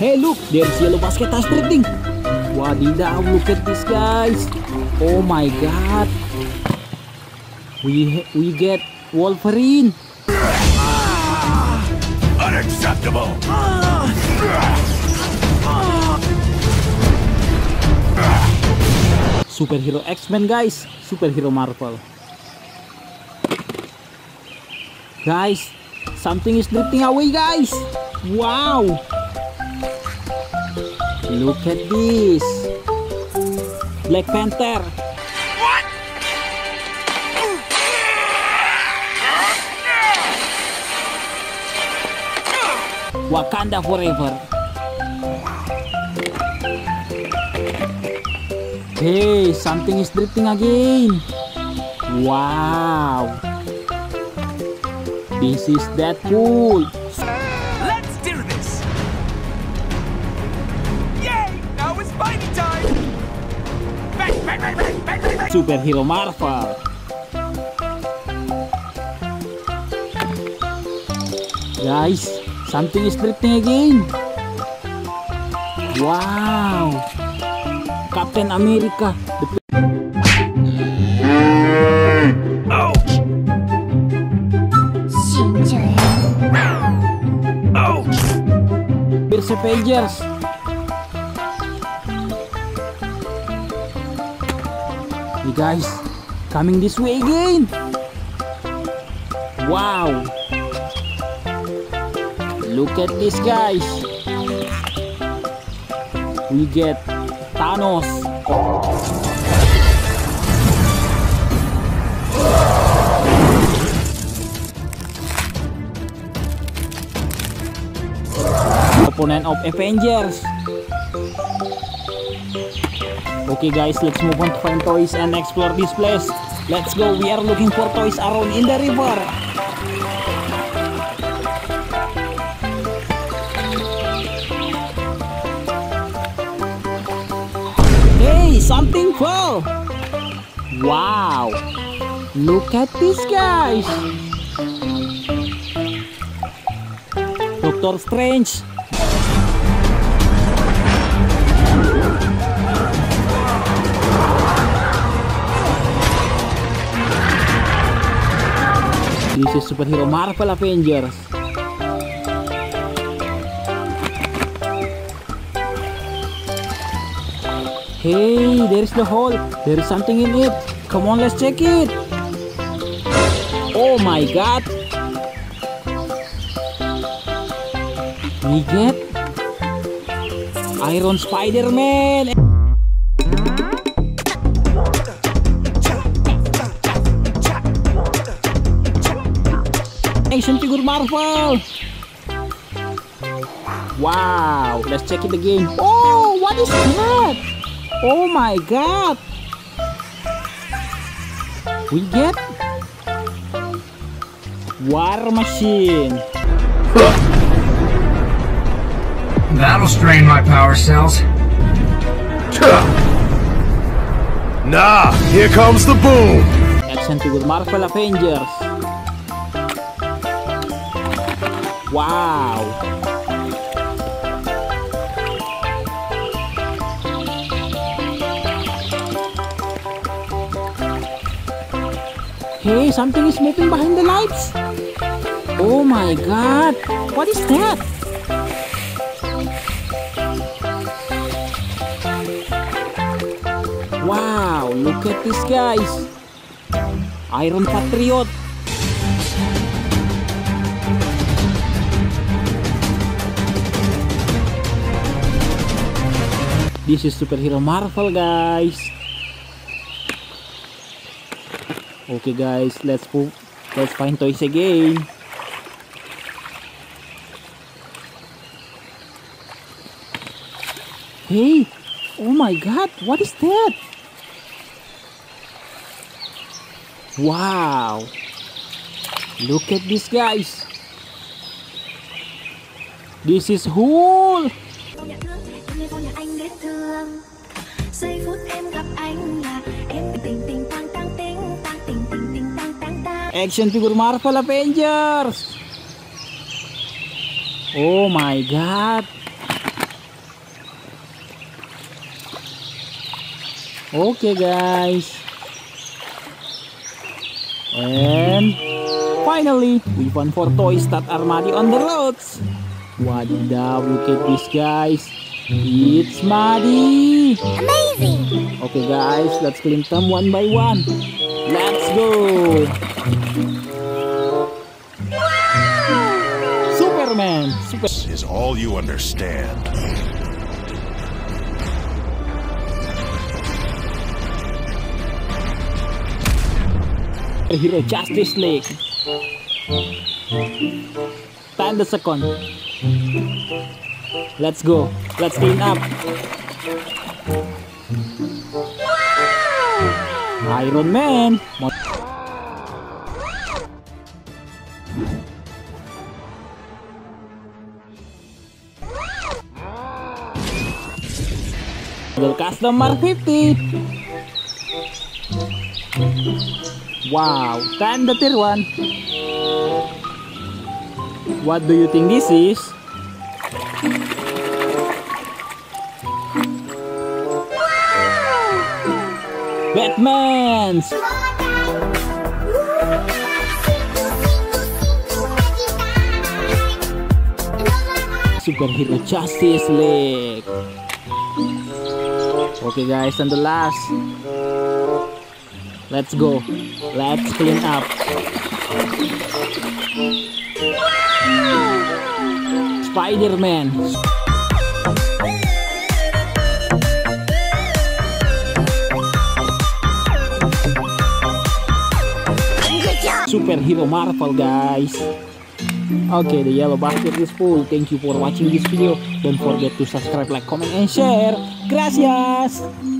Hey look, there's yellow basket touch drifting. Wadidaw, look at this guys. Oh my god. We we get Wolverine. Unacceptable! Superhero X-Men guys, superhero Marvel. Guys, something is drifting away guys. Wow. Look at this. Black Panther. What? Wakanda forever. Hey, something is drifting again. Wow. This is Deadpool. Let's superhero Marvel. Guys, something is drifting again. Wow, Captain America. Ouch! You guys, coming this way again. Wow. Look at this guys. We get Thanos. opponent of Avengers. Okay guys, let's move on to find toys and explore this place. Let's go, we are looking for toys around in the river. Hey, something fell! Wow! Look at this guys! Doctor Strange. This is superhero Marvel Avengers. Hey, there is the hole. There is something in it. Come on, let's check it. Oh my god. We get Iron Spider-Man. Action figure Marvel. Wow, let's check it again. Oh, what is that? Oh my god. We get War Machine. That'll strain my power cells. Nah, here comes the boom! Action figure Marvel Avengers. Wow. Hey, something is moving behind the lights. Oh my god. What is that? Wow, look at this guys. Iron Patriot. This is superhero Marvel, guys. Okay, guys, let's po let's find toys again. Hey, oh my God, what is that? Wow, look at this, guys. This is Hulk. nghe có nhà anh ghét thương. Giây phút em gặp anh là em tình tình tăng tăng tình tăng tình tình tình tăng tăng tăng action figure Marvel Avengers. Oh my god. Oke okay, guys. And finally we found for toys that are muddy on the roads. Wadidaw look at this guys? It's muddy. Amazing! Okay guys, let's clean them one by one. Let's go. Superman. Super. is all you understand. Hero Justice League. 10 second. Let's go. Let's clean up. Iron Man. Mo- Model Custom Mark 50. Wow, the tier 1. What do you think this is? Batman's! Superhero Justice League. Okay guys, and the last. Let's go. Let's clean up. Spider-Man. Superhero Marvel guys. Okay, the yellow basket is full. Thank you for watching this video. Don't forget to subscribe, like, comment, and share. Gracias.